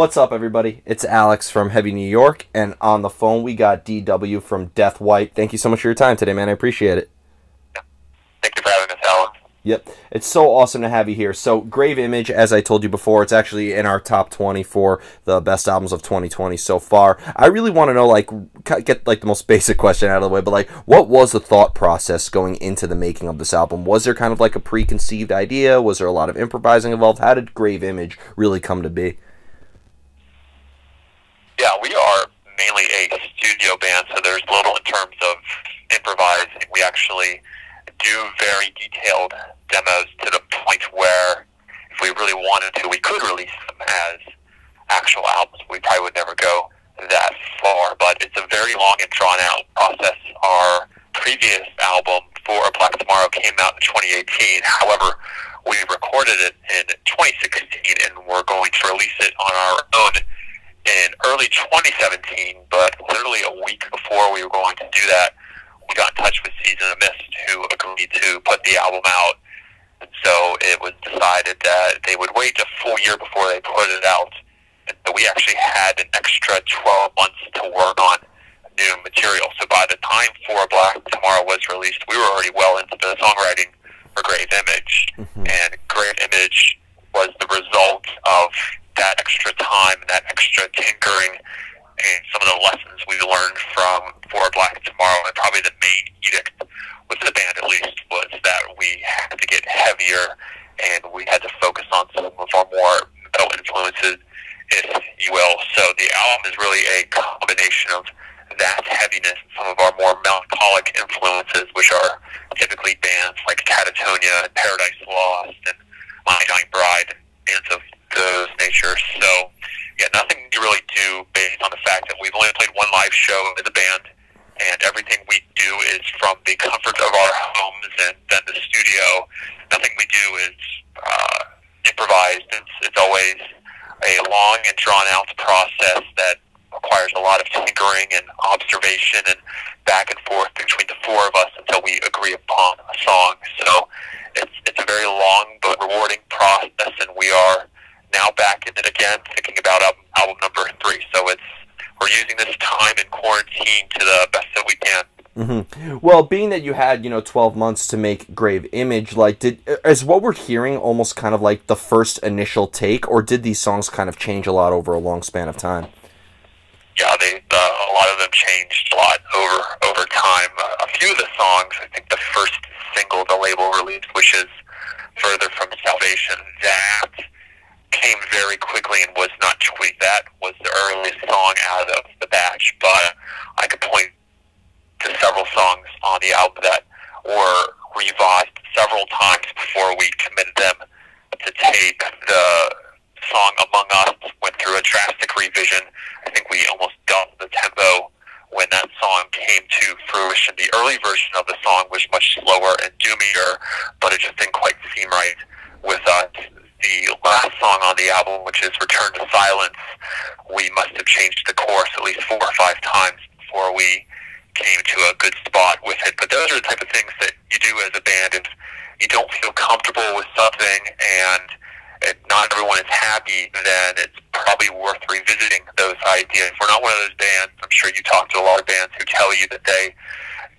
What's up, everybody? It's Alex from Heavy New York, and on the phone we got DW from Deathwhite. Thank you so much for your time today, man. I appreciate it. Thank you for having us, Alex. Yep. It's so awesome to have you here. So, Grave Image, as I told you before, it's actually in our top 20 for the best albums of 2020 so far. I really want to know, like, get like the most basic question out of the way, but like, what was the thought process going into the making of this album? Was there kind of like a preconceived idea? Was there a lot of improvising involved? How did Grave Image really come to be? We are mainly a studio band, so there's little in terms of improvising. We actually do very detailed demos to the point where if we really wanted to, we could release them as actual albums. We probably would never go that far, but it's a very long and drawn out process. Our previous album, For a Black Tomorrow, came out in 2018. However, we recorded it in 2016 and we're going to release it on our own in early 2017, but literally a week before we were going to do that, we got in touch with Season of Mist, who agreed to put the album out. And so it was decided that they would wait a full year before they put it out. And so we actually had an extra 12 months to work on new material. So by the time For Black Tomorrow was released, we were already well into the songwriting for Grave Image. Mm-hmm. And Grave Image was the result of that extra time that extra tinkering and some of the lessons we learned from For Black Tomorrow, and probably the main edict with the band at least was that we had to get heavier and we had to focus on some of our more metal influences, if you will. So the album is really a combination of that heaviness and some of our more melancholic influences, which are typically bands like Katatonia and Paradise Lost and My Dying Bride and bands of those natures. So yeah, nothing we really do based on the fact that we've only played one live show as a band, and everything we do is from the comfort of our homes and then the studio. Nothing we do is uh, improvised. It's, it's always a long and drawn out process that requires a lot of tinkering and observation and back and forth between the four of us until we agree upon a song. So it's it's a very long but rewarding process, and we are now back in it again, thinking about album, album number three. So it's we're using this time in quarantine to the best that we can. Mm-hmm. Well, being that you had you know twelve months to make Grave Image, like did is what we're hearing almost kind of like the first initial take, or did these songs kind of change a lot over a long span of time? Yeah, they uh, a lot of them changed a lot over over time. Uh, a few of the songs, I think the first single the label released, which is "Further from Salvation," that came very quickly and was not tweaked. That was the earliest song out of the batch, but I could point to several songs on the album that were revised several times before we committed them to tape. The song Among Us went through a drastic revision. I think we almost doubled the tempo when that song came to fruition. The early version of the song was much slower and doomier, but it just didn't quite seem right with us the last song on the album, which is Return to Silence, we must have changed the chorus at least four or five times before we came to a good spot with it. But those are the type of things that you do as a band if you don't feel comfortable with something and if not everyone is happy, then it's probably worth revisiting those ideas. We're not one of those bands, I'm sure you talk to a lot of bands who tell you that they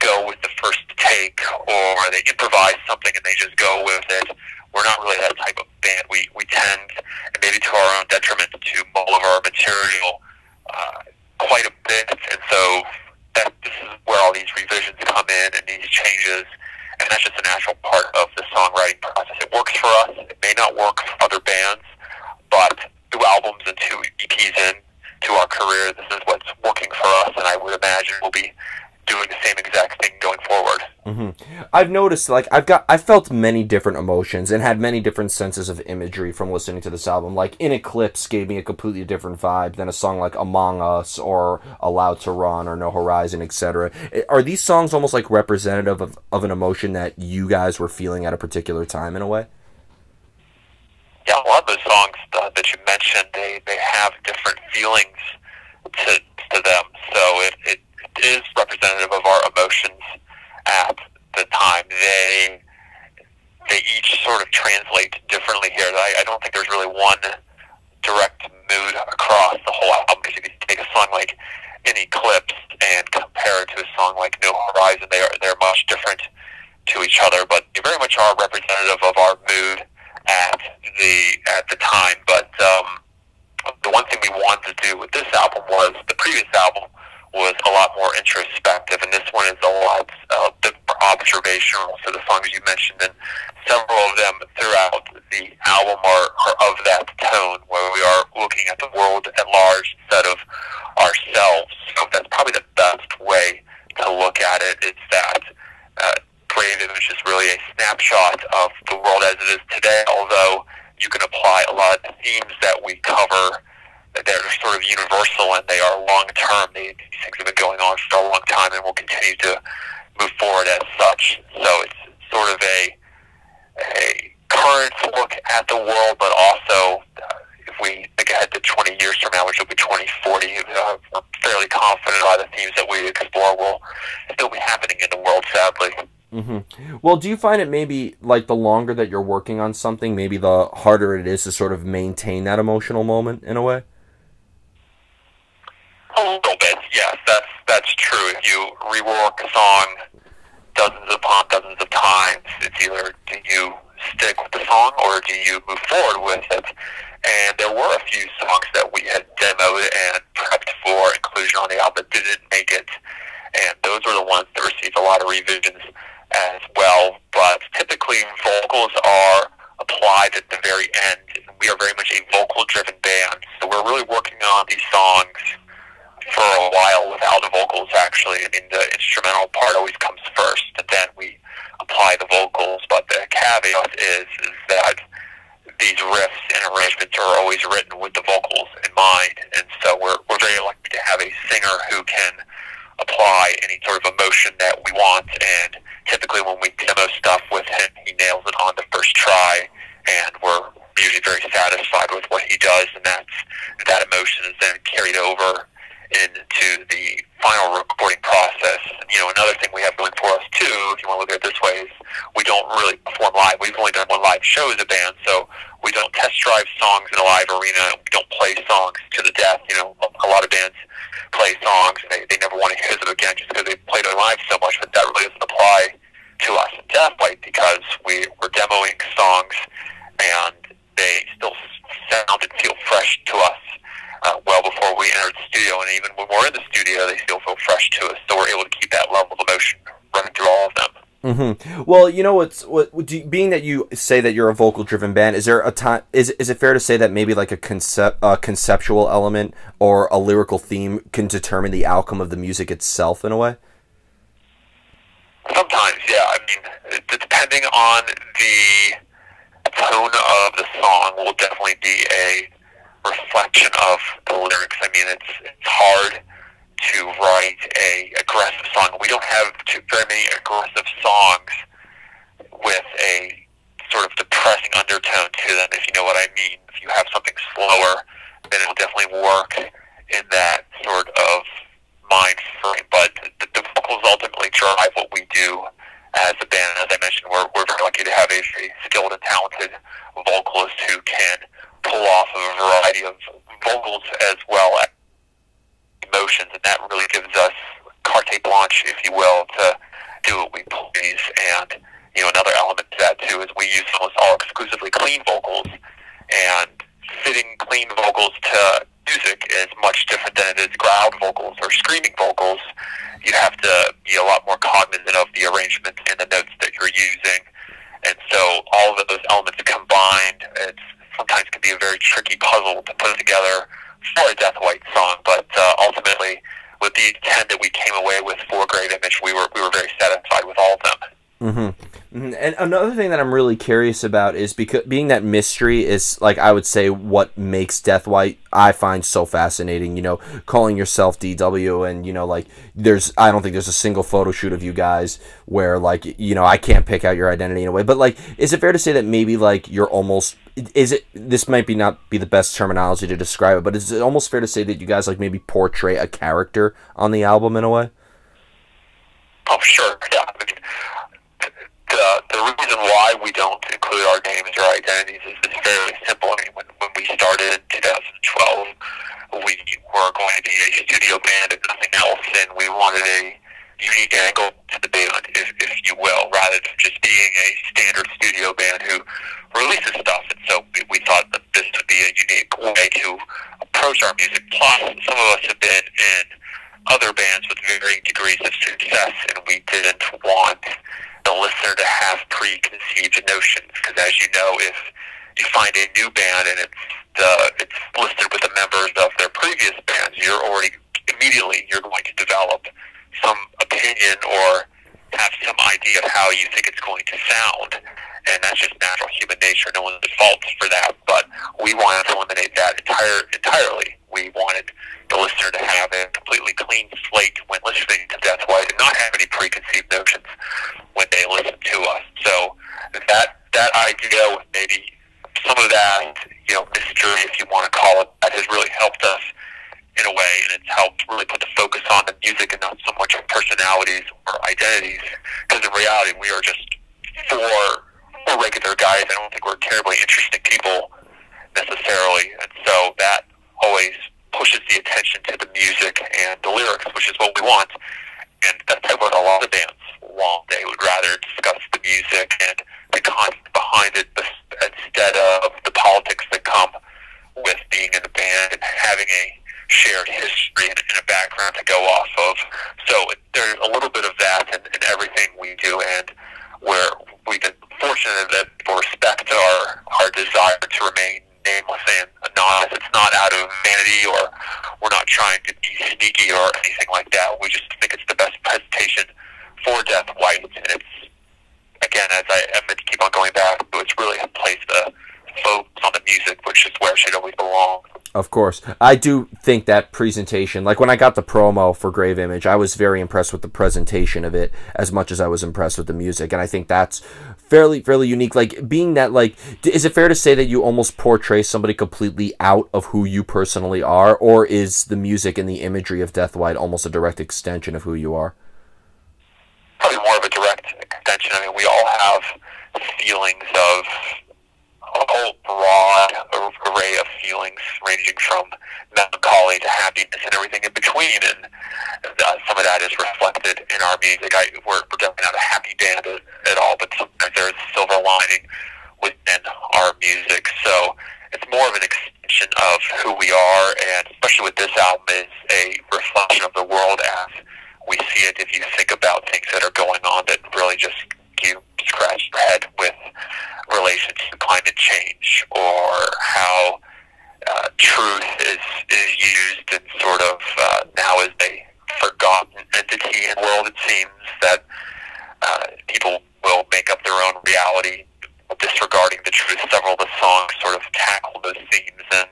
go with the first take or they improvise something and they just go with it we're not really that type of band. We we tend, and maybe to our own detriment, to mull over our material uh, quite a bit, and so that this is where all these revisions come in and these changes, and that's just a natural part of the songwriting process. It works for us. It may not work for other bands, but two albums and two EPs in to our career, this is what's working for us, and I would imagine we'll be doing the same exact thing going forward. Mm-hmm. I've noticed, like, I've got, I felt many different emotions and had many different senses of imagery from listening to this album. Like, In Eclipse gave me a completely different vibe than a song like Among Us or Allowed to Run or No Horizon, etc. Are these songs almost like representative of, of an emotion that you guys were feeling at a particular time in a way? Yeah, a lot of those songs uh, that you mentioned, they, they have different feelings to, to them. So it, it is representative of our emotions at the time. They they each sort of translate differently here. I, I don't think there's really one direct mood across the whole album. Because if you take a song like In Eclipse and compare it to a song like No Horizon, they are they're much different to each other, but they very much are representative of our mood at the at the time. But um, the one thing we wanted to do with this album was the previous album was a lot more introspective, and this one is a lot uh, more observational. So the songs you mentioned, and several of them throughout the album are, are of that tone, where we are looking at the world at large instead of ourselves. So that's probably the best way to look at it. It's that uh, Grave Image is really a snapshot of the world as it is today, although you can apply a lot of the themes that we cover they're sort of universal and they are long term. These things have been going on for a long time and will continue to move forward as such. So it's sort of a a current look at the world, but also uh, if we think ahead to 20 years from now, which will be 2040, uh, we're fairly confident a lot of the themes that we explore will still be happening in the world, sadly. Mm-hmm. Well, do you find it maybe like the longer that you're working on something, maybe the harder it is to sort of maintain that emotional moment in a way? A little bit, yes. That's that's true. If you rework a song dozens upon dozens of times, it's either do you stick with the song or do you move forward with it? And there were a few songs that we had demoed and prepped for inclusion on the album that didn't make it, and those were the ones that received a lot of revisions as well. But typically, vocals are applied at the very end. We are very much a vocal-driven band, so we're really working on these songs for a while without the vocals actually. I mean the instrumental part always comes first and then we apply the vocals, but the caveat is is that these riffs and arrangements are always written with the vocals in mind and so we're we're very lucky to have a singer who can apply any sort of emotion that we want and typically when we demo stuff with him he nails it on the first try and we're usually very satisfied with what he does and that's that emotion is then carried over into the final recording process. You know, another thing we have going for us too, if you want to look at it this way, is we don't really perform live. We've only done one live show as a band, so we don't test drive songs in a live arena. We don't play songs to the death. You know, a lot of bands play songs and they, they never want to hear them again just because they played it live so much, but that really doesn't apply to us at Deathwhite because we, we're demoing songs and they still sound and feel fresh to us uh, well before we enter the studio, and even when we're in the studio, they still feel fresh to us. So we're able to keep that level of emotion running through all of them. Mm-hmm. Well, you know what's what, you, being that you say that you're a vocal driven band. Is there a time? Is is it fair to say that maybe like a concept, a conceptual element or a lyrical theme can determine the outcome of the music itself in a way? Sometimes, yeah. I mean, depending on the tone of the song, will definitely be a reflection of the lyrics. I mean, it's it's hard to write a aggressive song. We don't have too very many aggressive songs with a sort of depressing undertone to them, if you know what I mean. If you have something slower, then it'll definitely work in that sort of mind frame. But the, the vocals ultimately drive what we do as a band. As I mentioned, we're, we're very lucky to have a very skilled and talented vocalist who can pull off a variety of vocals as emotions, and that really gives us carte blanche, if you will, to do what we please. And you know, another element to that too is we use almost all exclusively clean vocals, and fitting clean vocals to music is much different than it is growled vocals or screaming vocals. You have to be a lot more cognizant of the arrangement and the notes that you're using. And so all of those elements combined, it's sometimes can be a very tricky puzzle to put together for a Deathwhite song. But uh, ultimately, with the ten that we came away with for Grave Image, we were we were very satisfied with all of them. Mm-hmm. mm-hmm. And another thing that I'm really curious about is because being that mystery is like I would say what makes Deathwhite I find so fascinating. You know, calling yourself DW and you know like there's I don't think there's a single photo shoot of you guys where like you know I can't pick out your identity in a way. But like, is it fair to say that maybe like you're almost is it this might be not be the best terminology to describe it, but is it almost fair to say that you guys like maybe portray a character on the album in a way? Oh sure, yeah. The reason why we don't include our names or identities is, is fairly simple. I mean, when, when we started in 2012, we were going to be a studio band and nothing else, and we wanted a unique angle to the band, if, if you will, rather than just being a standard studio band who releases stuff. And so we, we thought that this would be a unique way to approach our music. Plus, some of us have been in other bands with varying degrees of success, and we didn't want the listener to have preconceived notions. Because as you know, if you find a new band and it's the it's listed with the members of their previous bands, you're already immediately you're going to develop some opinion or have some idea of how you think it's going to sound. And that's just natural human nature. No one defaults for that. But we wanted to eliminate that entire entirely. We wanted the listener to have a completely clean slate when listening to Deathwhite and not have any preconceived notions when they listen to us. So that that idea with maybe some of that, you know, mystery, if you want to call it, that has really helped us in a way, and it's helped really put the focus on the music and not so much on personalities or identities. Because in reality, we are just four, four regular guys. I don't think we're terribly interesting people necessarily, and so that always pushes the attention to the music and the lyrics, which is what we want. And that's what a lot of bands want. They would rather discuss the music and the content behind it instead of the politics that come with being in the band and having a shared history and a background to go off of. So there's a little bit of that in, in everything we do, and where we've been fortunate that people respect our our desire to remain nameless and anonymous. It's not out of vanity or we're not trying to be sneaky or anything like that. We just think it's the best presentation for Deathwhite, and it's again, as I, I'm going to keep on going back, it's really placed the focus on the music, which is where it should always belong. Of course. I do think that presentation, like when I got the promo for Grave Image, I was very impressed with the presentation of it as much as I was impressed with the music. And I think that's fairly fairly unique. Like being that like is it fair to say that you almost portray somebody completely out of who you personally are or is the music and the imagery of Deathwhite almost a direct extension of who you are? Probably more of a direct extension. I mean, we all have feelings of a whole broad array of feelings ranging from melancholy to happiness and everything in between. And uh, some of that is reflected in our music. I, we're, we're definitely not a happy band at, at all, but sometimes there's a silver lining within our music. So it's more of an extension of who we are, and especially with this album, is a reflection of the world as we see it. If you think about things that are going on that really just you scratch your head with relation to climate change or how uh, truth is is used in sort of uh, now as a forgotten entity in the world. It seems that uh, people will make up their own reality disregarding the truth. Several of the songs sort of tackle those themes and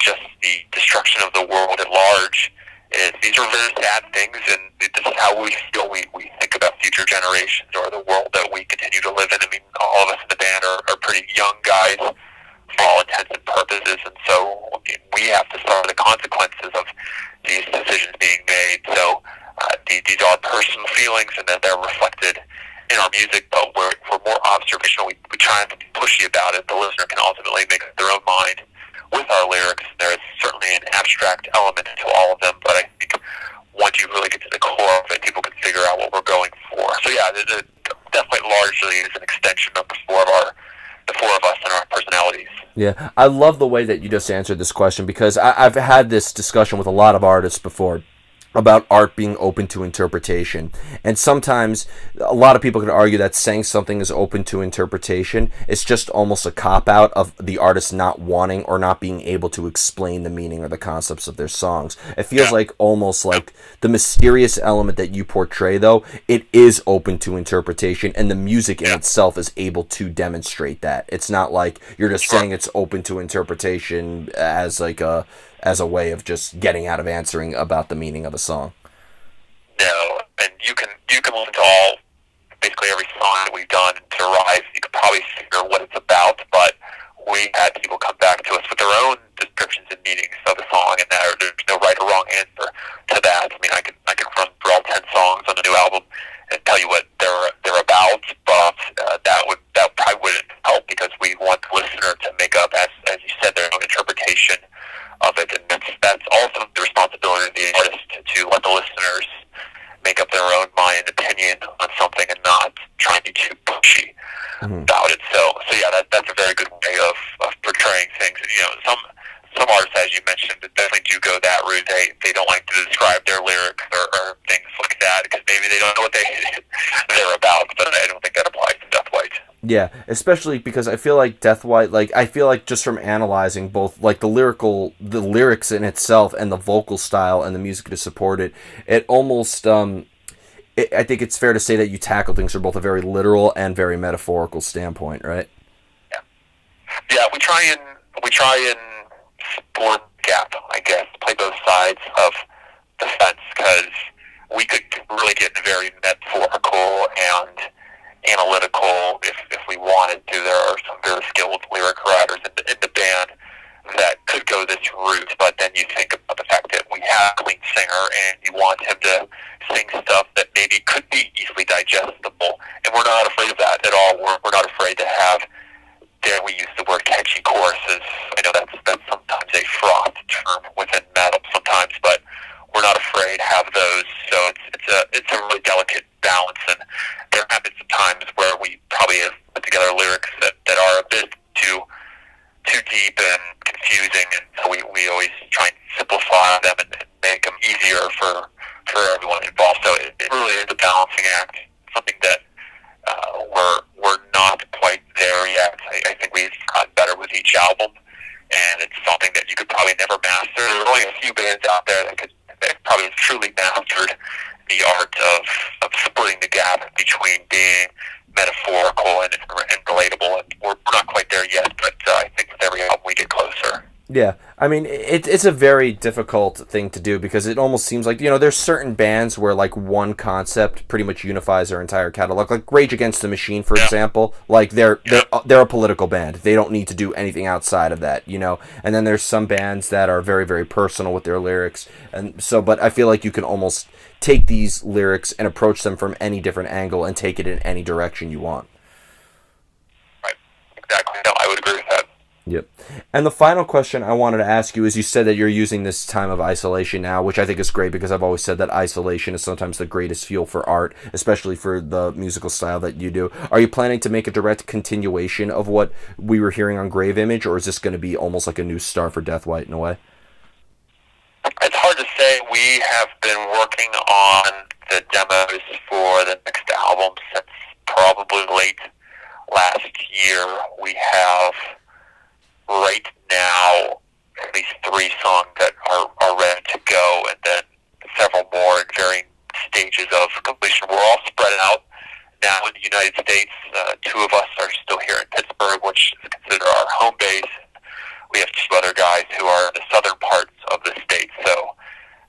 just the destruction of the world at large. Is, these are very sad things, and this is how we feel we, we think about future generations or the world that we continue to live in. I mean, all of us in the band are, are pretty young guys for all intents and purposes, and so I mean, we have to suffer the consequences of these decisions being made. So uh, these, these are personal feelings, and then they're reflected in our music, but we're, we're more observational. We, we try not to be pushy about it. The listener can ultimately make their own mind with our lyrics. There is certainly an abstract element to all of them, but I think once you really get to the core of it, people can figure out what we're going for. So yeah, the, the Death largely is an extension of the four of our the four of us and our personalities. Yeah, I love the way that you just answered this question because I, I've had this discussion with a lot of artists before about art being open to interpretation. And sometimes a lot of people can argue that saying something is open to interpretation is just almost a cop out of the artist not wanting or not being able to explain the meaning or the concepts of their songs. It feels like almost like the mysterious element that you portray though, it is open to interpretation and the music in itself is able to demonstrate that. It's not like you're just saying it's open to interpretation as like a as a way of just getting out of answering about the meaning of a song. No, and you can you can listen to all basically every song that we've done to Rise. You could probably figure what it's about, but we had people come back to us with their own descriptions and meanings of the song, and there, there's no right or wrong answer to that. I mean, I could I could run through all ten songs on the new album and tell you what they're they're about, but uh, that would that probably wouldn't help because we want the listener to make up, as as you said, their own interpretation of it, and that's that's also be too pushy mm-hmm. about it. So, so yeah, that, that's a very good way of, of portraying things. And, you know, some some artists, as you mentioned, definitely do go that route. They they don't like to describe their lyrics or, or things like that because maybe they don't know what they they're about. But I don't think that applies to Deathwhite. Yeah, especially because I feel like Deathwhite, like I feel like just from analyzing both like the lyrical, the lyrics in itself, and the vocal style and the music to support it, it almost um it, I think it's fair to say that you tackle things from both a very literal and very metaphorical standpoint, right? Yeah, yeah. We try and we try and sport gap, I guess, play both sides of the fence because we could really get very metaphorical and analytical if, if we wanted to. There are some very skilled lyric writers in the, in the band that could go this route, but then you think about the fact that we have a clean singer and you want him to sing stuff that maybe could be easily digestible, and we're not afraid of that at all. We're, we're not afraid to have, dare we use the word catchy choruses. I know that's, that's sometimes a fraught term within metal sometimes, but we're not afraid to have those. So it's, it's a it's a really delicate balance, and there have been some times where we probably have put together lyrics that, that are a bit too too deep and confusing, and so we, we always try and simplify them and, and make them easier for for everyone involved. So it, it really is a balancing act, something that uh, we're we're not quite there yet. I, I think we've gotten better with each album, and it's something that you could probably never master. Few bands out there that could that probably truly mastered the art of of splitting the gap between being metaphorical and, and relatable. And we're not quite there yet, but uh, I think with every album we get closer. Yeah, I mean, it, it's a very difficult thing to do because it almost seems like you know there's certain bands where like one concept pretty much unifies their entire catalog. Like Rage Against the Machine, for yeah. example, like they're they're uh, they're a political band. They don't need to do anything outside of that, you know. And then there's some bands that are very very personal with their lyrics, and so but I feel like you can almost take these lyrics and approach them from any different angle and take it in any direction you want. Right. Exactly. No, I would agree with that. Yep. And the final question I wanted to ask you is you said that you're using this time of isolation now, which I think is great because I've always said that isolation is sometimes the greatest fuel for art, especially for the musical style that you do. Are you planning to make a direct continuation of what we were hearing on Grave Image, or is this going to be almost like a new start for Deathwhite in a way? It's hard to say. We have been working on the demos for the next album since probably late last year. We have right now at least three songs that are, are ready to go, and then several more in varying stages of completion. We're all spread out now in the United States. Uh, two of us are still here in Pittsburgh, which is considered our home base we have two other guys who are in the southern parts of the state. So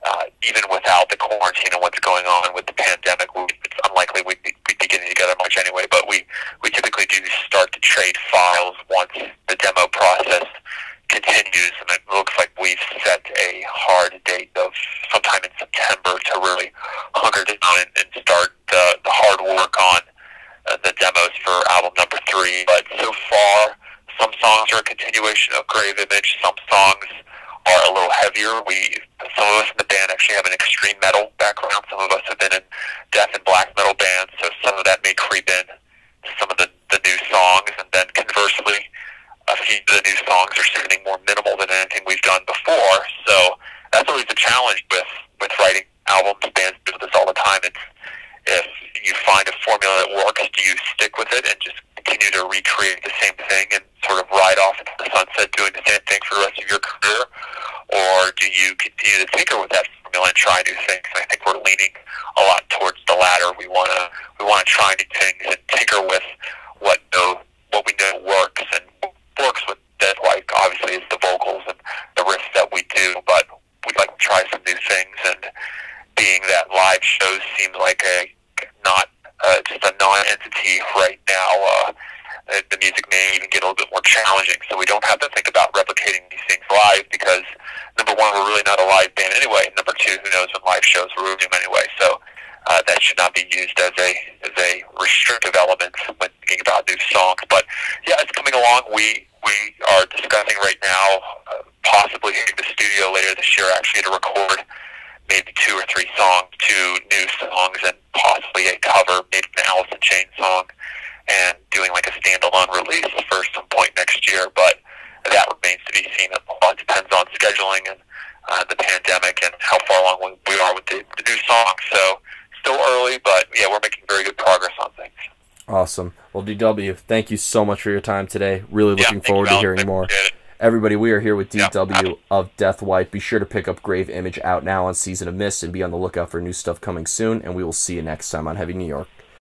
uh, even without the quarantine and what's going on with the pandemic, we, it's unlikely we'd be, we'd be getting together much anyway. But we, we typically do start to trade files once the demo process continues, and it looks like we've set a hard date of sometime in September to really hunker down and, and start the, the hard work on uh, the demos for album number three. But so far, are a continuation of Grave Image. Some songs are a little heavier. We some of us in the band actually have an extreme metal background. Some of us have been in death and black metal bands, so some of that may creep in to some of the, the new songs. And then conversely, a few of the new songs are sounding more minimal than anything we've done before. So that's always a challenge with with writing albums. Bands do this all the time. It's if you find a formula that works, do you stick with it and just continue to recreate the same thing and sort of ride off into the sunset doing the same thing for the rest of your career? Or do you continue to tinker with that formula and try new things? I think we're leaning a lot towards the latter. We want to we want to try new things and tinker with what know what we know works and works with Deathwhite obviously is the vocals and the riffs that we do, but we'd like to try some new things and being that live shows seem like a not uh, just a non-entity right now. Uh, the music may even get a little bit more challenging, so we don't have to think about replicating these things live because number one, we're really not a live band anyway. Number two, who knows when live shows we're doing them anyway. So uh, that should not be used as a as a restrictive element when thinking about new songs. But yeah, it's coming along. We we are discussing right now uh, possibly hitting the studio later this year actually to record maybe two or three songs, two new songs and possibly a cover, maybe an Alice in Chains song, and doing like a standalone release for some point next year. But that remains to be seen. A lot depends on scheduling and uh, the pandemic and how far along we are with the, the new song. So still early, but yeah, we're making very good progress on things. Awesome. Well, DW, thank you so much for your time today. Really looking yeah, forward you, to hearing more. Everybody, we are here with DW of Deathwhite. Be sure to pick up Grave Image out now on Season of Mist and be on the lookout for new stuff coming soon. And we will see you next time on Heavy New York.